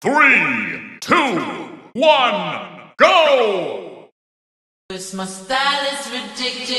Three, two, one, go! Style is ridiculous.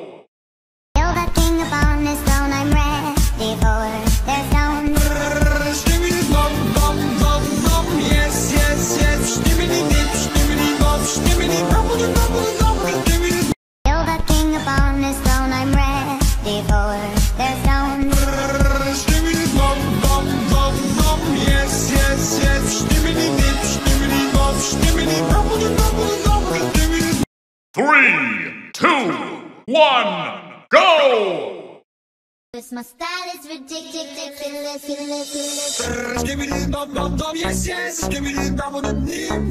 Three, two, one, go! Ridiculous. Give me the yes yes. Give me the yes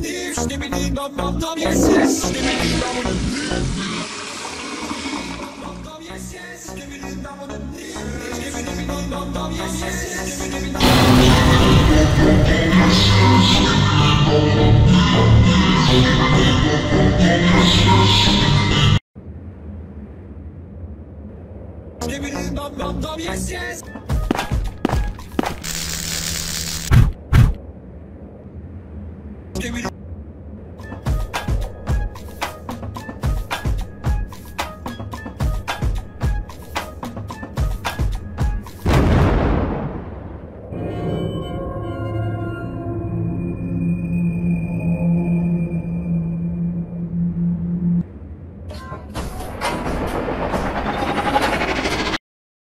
yes. Give me the yes yes. Give me the yes yes. Dibidum bum bum yes, yes.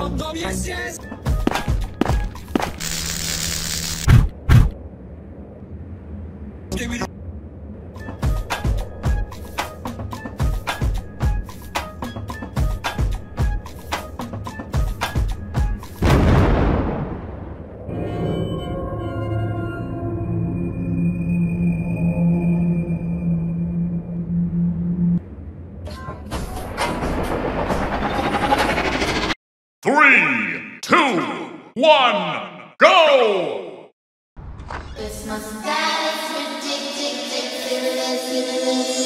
Tam dom jest, jest! Give me me this, give me this.